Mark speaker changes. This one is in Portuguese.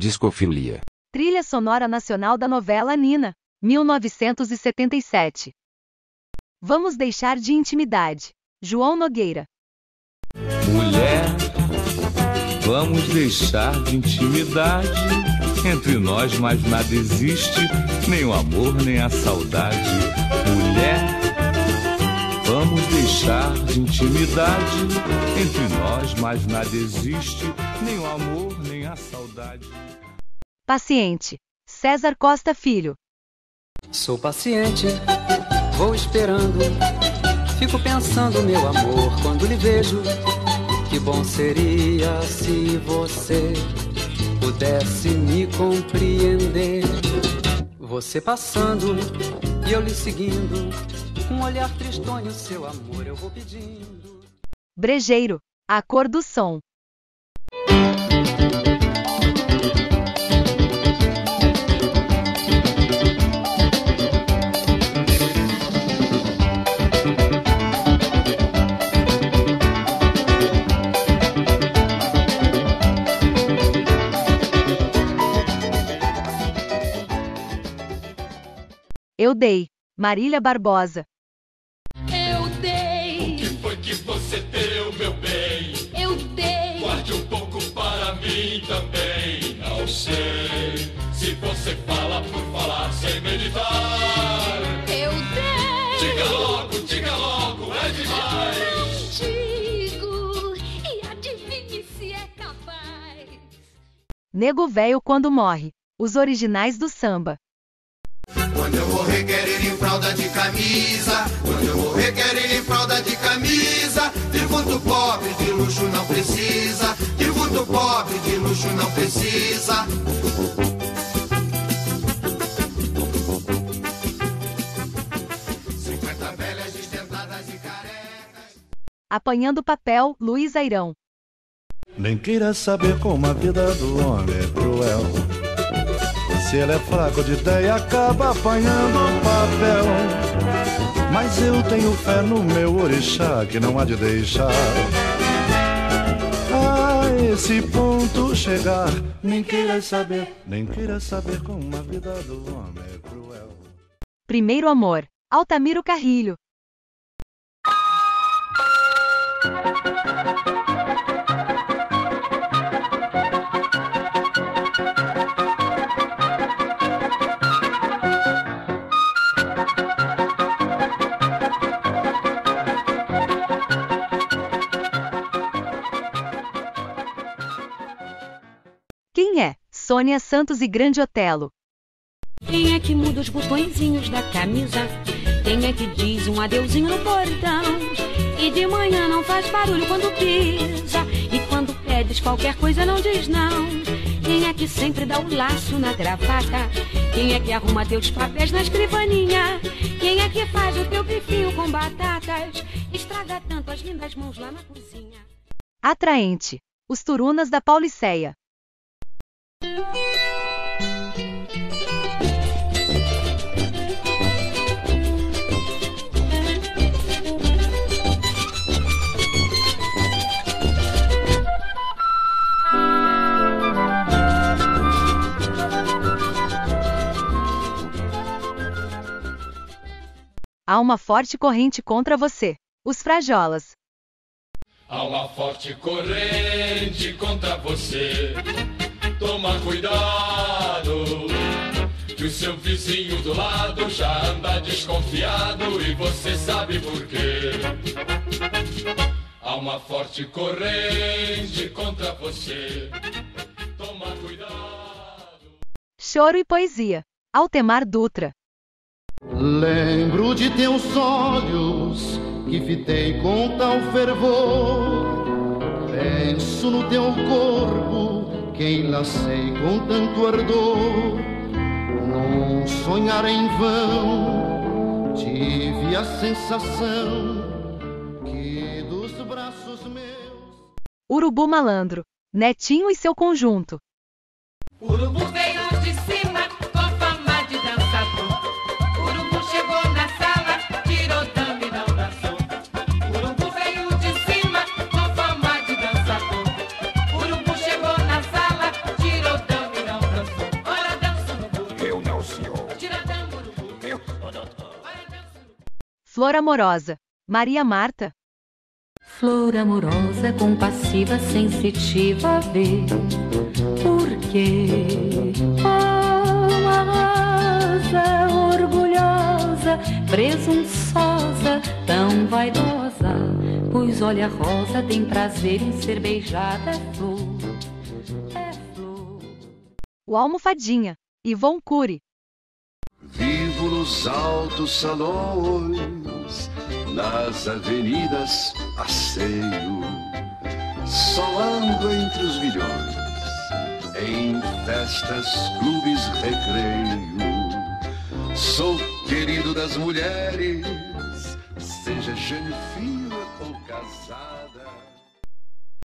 Speaker 1: Discofilia.
Speaker 2: Trilha sonora nacional da novela Nina, 1977. Vamos deixar de intimidade. João Nogueira.
Speaker 3: Mulher, vamos deixar de intimidade. Entre nós mais nada existe, nem o amor, nem a saudade. Mulher, vamos deixar de intimidade. Entre nós mais nada existe, nem o amor, nem a saudade.
Speaker 2: Paciente. César Costa Filho.
Speaker 4: Sou paciente, vou esperando. Fico pensando, meu amor, quando lhe vejo. Que bom seria se você pudesse me compreender. Você passando e eu lhe seguindo. Com um olhar tristonho, seu amor eu vou pedindo.
Speaker 2: Brejeiro. A cor do som. Eu dei. Marília Barbosa.
Speaker 5: Eu dei,
Speaker 6: que foi que você deu, meu bem?
Speaker 5: eu dei,
Speaker 6: Guarde um pouco para mim também. Não sei se você fala por falar sem meditar.
Speaker 5: eu dei.
Speaker 6: Diga logo, diga logo, é demais.
Speaker 5: Digo, e adivinhe se é capaz.
Speaker 2: Nego Velho quando morre. Os originais do samba.
Speaker 7: Quando eu morrer, quero ir em fralda de camisa. Quando eu morrer, quero ir em fralda de camisa. Tributo pobre, de luxo não precisa. Tributo pobre, de luxo não precisa.
Speaker 2: Apanhando papel, Luiz Airão.
Speaker 8: Nem queira saber como a vida do homem é cruel. Se ele é fraco de ideia, acaba apanhando papel. Mas eu tenho fé no meu orixá que não há de deixar. A esse ponto chegar, nem queira saber, nem queira saber como a vida do homem é cruel.
Speaker 2: Primeiro amor. Altamiro Carrilho. Sônia Santos e Grande Otelo.
Speaker 9: Quem é que muda os botõezinhos da camisa? Quem é que diz um adeuzinho no portão? E de manhã não faz barulho quando pisa. E quando pedes qualquer coisa não diz não. Quem é que sempre dá o laço na gravata? Quem é que arruma teus papéis na escrivaninha? Quem é que faz o teu bifinho com batatas? Estraga tanto as lindas mãos lá na cozinha.
Speaker 2: Atraente. Os Turunas da Pauliceia. Há uma forte corrente contra você. Os Frajolas.
Speaker 6: Há uma forte corrente contra você. Toma cuidado, que o seu vizinho do lado já anda desconfiado e você sabe por quê. Há uma forte corrente contra você. Toma cuidado.
Speaker 2: Choro e poesia. Altemar Dutra.
Speaker 8: Lembro de teus olhos que fitei com tal fervor. Penso no teu corpo que enlacei com tanto ardor. Num sonhar em vão, tive a sensação que dos braços meus.
Speaker 2: Urubu Malandro. Netinho e seu conjunto.
Speaker 5: Urubu
Speaker 2: Flor amorosa. Maria Marta.
Speaker 10: Flor amorosa, compassiva, sensitiva, vê por quê? Alma rasa, orgulhosa, presunçosa, tão vaidosa, pois olha a rosa, tem prazer em ser beijada, é flor, é flor.
Speaker 2: O Almofadinha. Ivon Cury.
Speaker 1: Vivo nos altos salões, nas avenidas passeio, solando entre os milhões, em festas, clubes, recreio. Sou querido das mulheres, seja Fila ou casado.